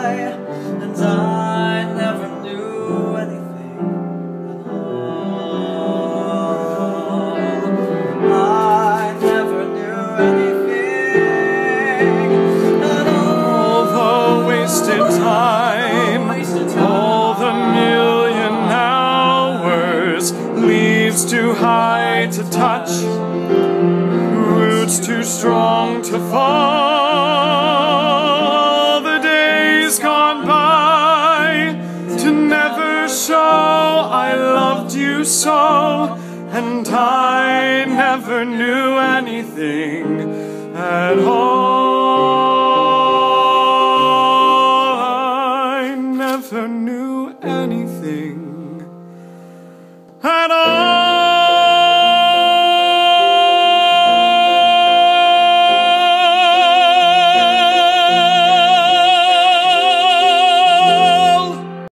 by, and I never knew anything at all. I never knew anything at all. All the wasted time, Wasted time. all the million hours, leaves too high to touch, roots too strong to fall. I loved you so, and I never knew anything at all. I never knew anything at all.